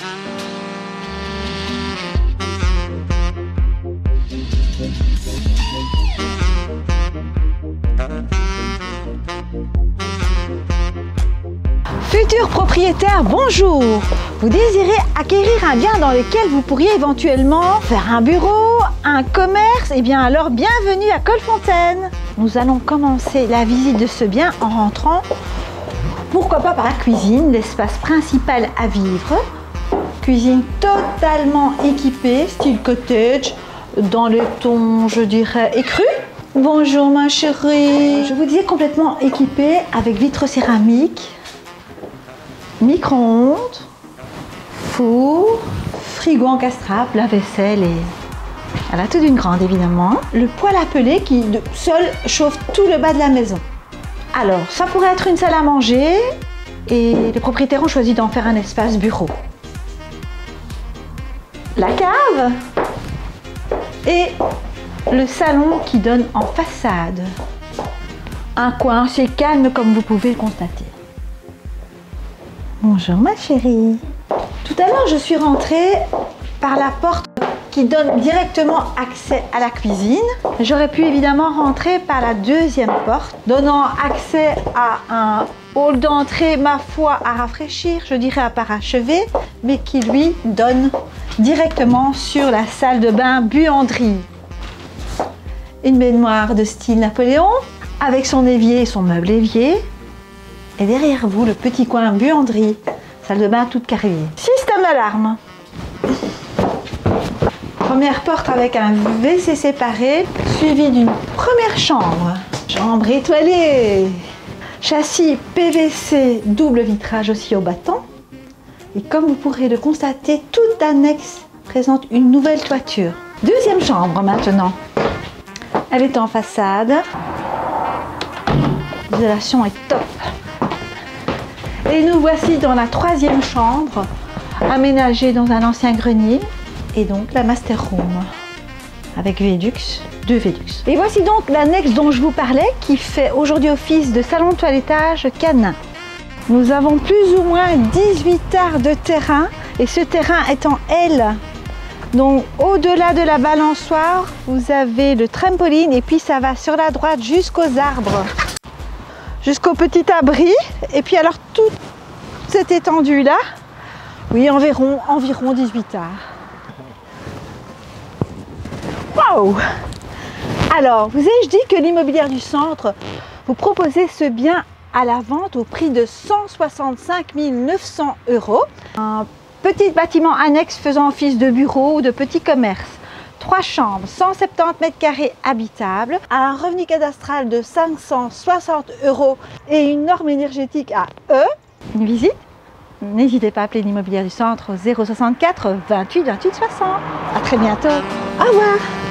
Futur propriétaire, bonjour Vous désirez acquérir un bien dans lequel vous pourriez éventuellement faire un bureau, un commerce Eh bien alors bienvenue à Colfontaine Nous allons commencer la visite de ce bien en rentrant, pourquoi pas par la cuisine, l'espace principal à vivre. Cuisine totalement équipée, style cottage, dans le ton, je dirais, écru. Bonjour ma chérie Je vous disais complètement équipée avec vitres céramiques, micro-ondes, four, frigo encastrable, la vaisselle et voilà, tout d'une grande évidemment. Le poêle peler qui seul chauffe tout le bas de la maison. Alors, ça pourrait être une salle à manger et les propriétaires ont choisi d'en faire un espace bureau. La cave et le salon qui donne en façade. Un coin assez calme comme vous pouvez le constater. Bonjour ma chérie. Tout à l'heure, je suis rentrée par la porte qui donne directement accès à la cuisine. J'aurais pu évidemment rentrer par la deuxième porte, donnant accès à un hall d'entrée, ma foi, à rafraîchir, je dirais à parachever, mais qui lui donne directement sur la salle de bain buanderie. Une baignoire de style Napoléon, avec son évier et son meuble évier, et derrière vous, le petit coin buanderie, salle de bain toute carrée. Système d'alarme. Première porte avec un WC séparé, suivi d'une première chambre. Chambre étoilée. Châssis PVC, double vitrage aussi au battant. Et comme vous pourrez le constater, toute annexe présente une nouvelle toiture. Deuxième chambre maintenant. Elle est en façade. L'isolation est top. Et nous voici dans la troisième chambre, aménagée dans un ancien grenier, et donc la master room, avec Velux, deux Velux. Et voici donc l'annexe dont je vous parlais, qui fait aujourd'hui office de salon de toilettage canin. Nous avons plus ou moins 18 arts de terrain, et ce terrain est en L. Donc au-delà de la balançoire, vous avez le trampoline, et puis ça va sur la droite jusqu'aux arbres jusqu'au petit abri. Et puis alors toute cette étendue là, oui environ, environ 18 arts. Waouh Alors, vous ai-je dit que l'immobilière du centre vous proposez ce bien à la vente au prix de 165 900 euros. Un petit bâtiment annexe faisant office de bureau ou de petit commerce. Trois chambres, 170 mètres carrés habitables, un revenu cadastral de 560 euros et une norme énergétique à E. Une visite? N'hésitez pas à appeler l'immobilière du centre au 064 28 28 60. À très bientôt. Au revoir.